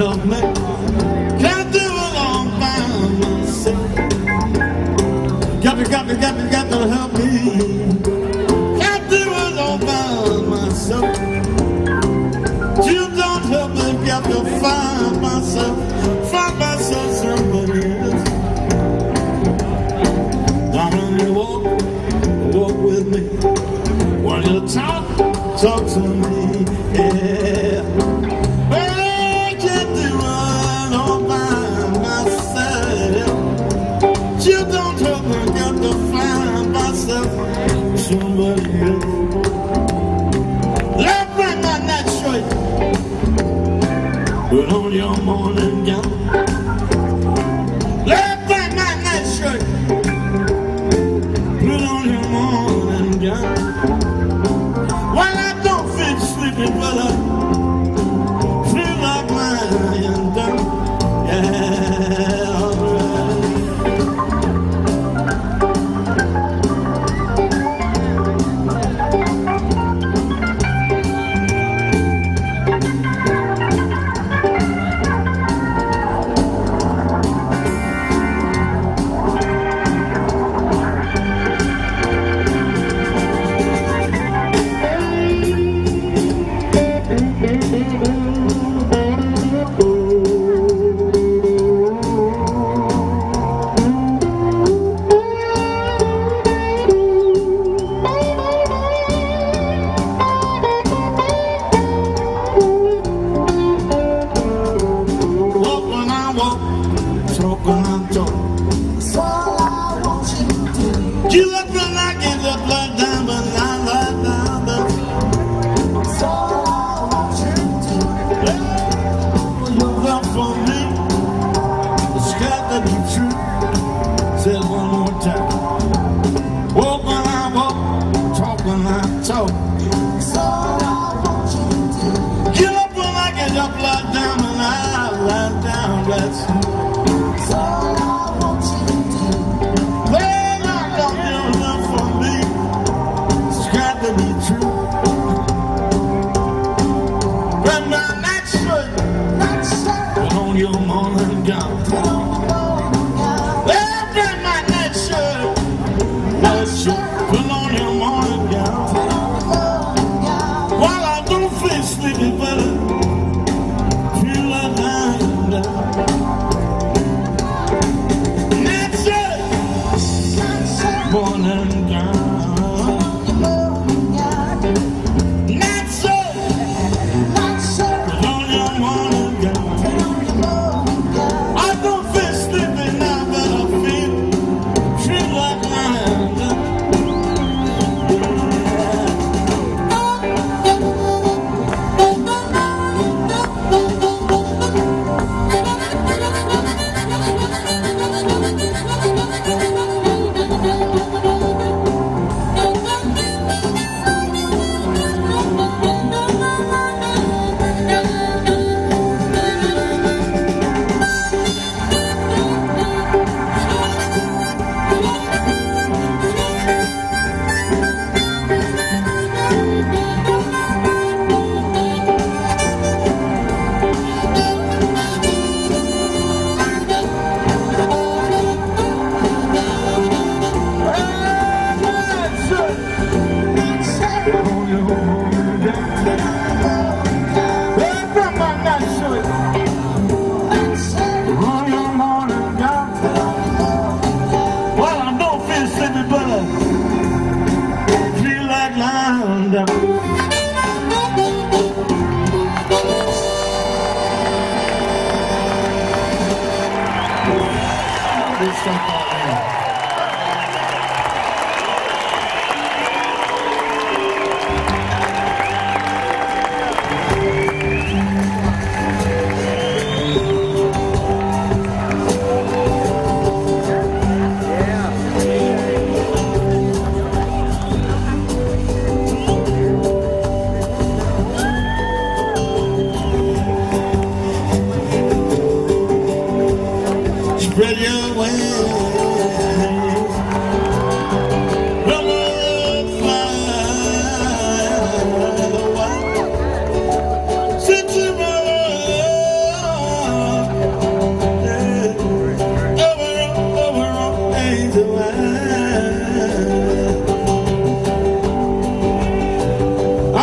help me. Can't do it all by myself. Got to, got to, got to, got to help me. Can't do it all by myself. You don't help me, got to find myself. Find myself somebody else. Now when you walk, walk with me. When you talk, Put. But on your morning gown. the truth.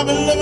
the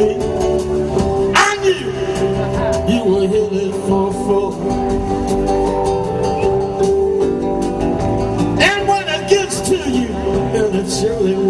me. I you were headed for four. And when it gets to you, and it's really...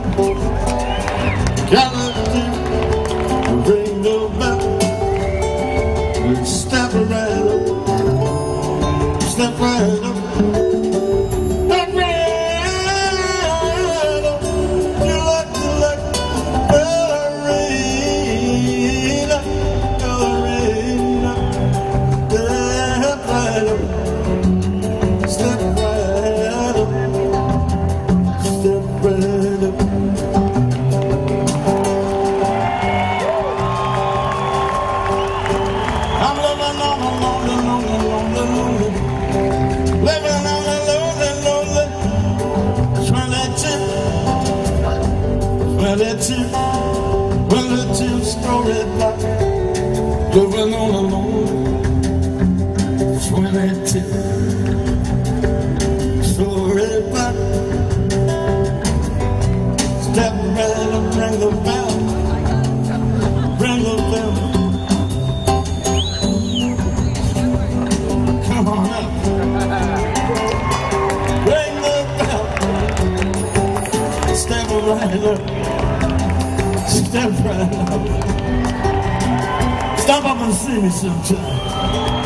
rang the bell, rang the bell. Come on up. Ring the bell. Step right up. Step right up. Stop up and see me sometime.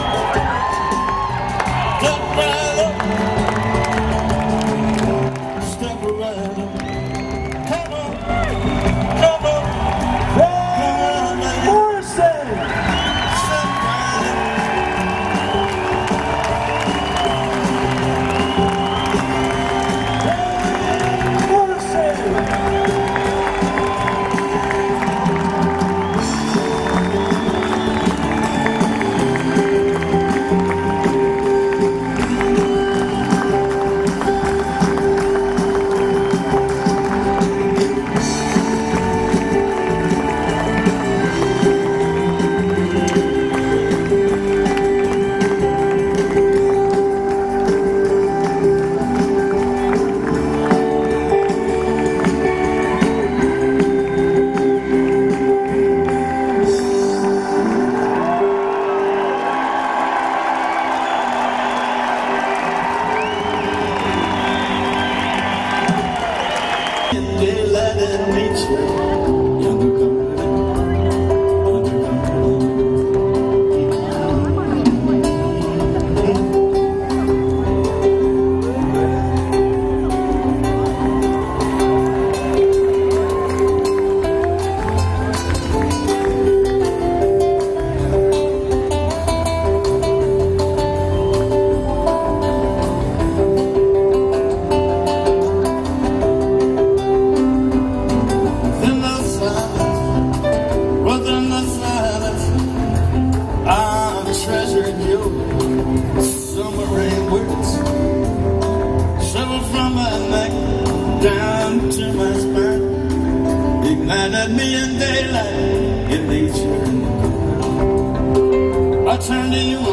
turn to you